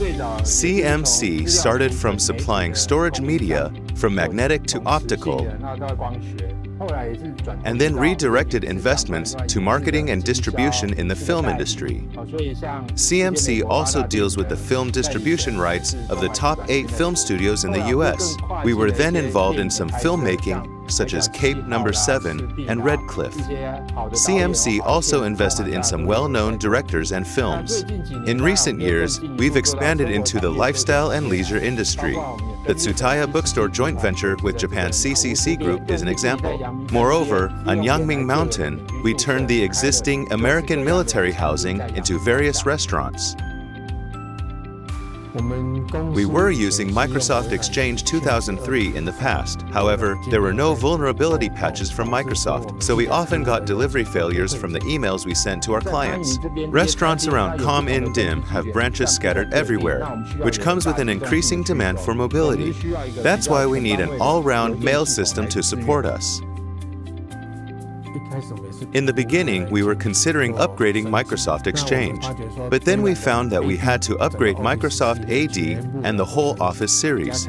CMC started from supplying storage media from magnetic to optical and then redirected investments to marketing and distribution in the film industry. CMC also deals with the film distribution rights of the top eight film studios in the US. We were then involved in some filmmaking such as Cape Number 7 and Red Cliff. CMC also invested in some well-known directors and films. In recent years, we've expanded into the lifestyle and leisure industry. The Tsutaya Bookstore joint venture with Japan's CCC Group is an example. Moreover, on Yangming Mountain, we turned the existing American military housing into various restaurants. We were using Microsoft Exchange 2003 in the past. However, there were no vulnerability patches from Microsoft, so we often got delivery failures from the emails we sent to our clients. Restaurants around Com In Dim have branches scattered everywhere, which comes with an increasing demand for mobility. That's why we need an all-round mail system to support us. In the beginning, we were considering upgrading Microsoft Exchange, but then we found that we had to upgrade Microsoft AD and the whole Office series.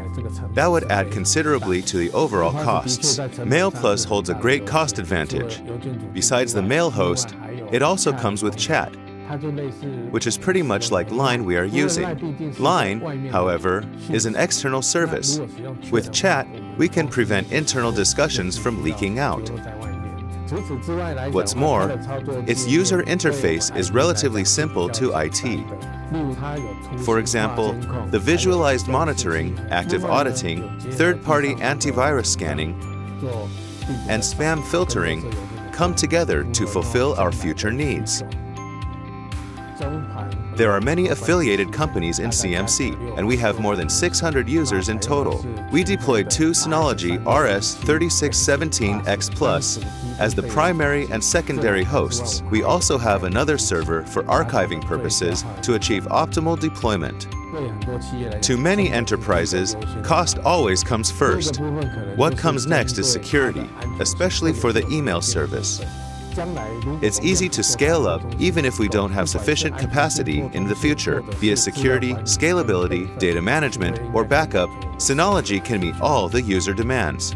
That would add considerably to the overall costs. Mail Plus holds a great cost advantage. Besides the mail host, it also comes with chat, which is pretty much like Line we are using. Line, however, is an external service. With chat, we can prevent internal discussions from leaking out. What's more, its user interface is relatively simple to IT. For example, the visualized monitoring, active auditing, third-party antivirus scanning, and spam filtering come together to fulfill our future needs. There are many affiliated companies in CMC, and we have more than 600 users in total. We deployed two Synology RS3617X Plus as the primary and secondary hosts. We also have another server for archiving purposes to achieve optimal deployment. To many enterprises, cost always comes first. What comes next is security, especially for the email service. It's easy to scale up even if we don't have sufficient capacity in the future via security, scalability, data management, or backup. Synology can meet all the user demands.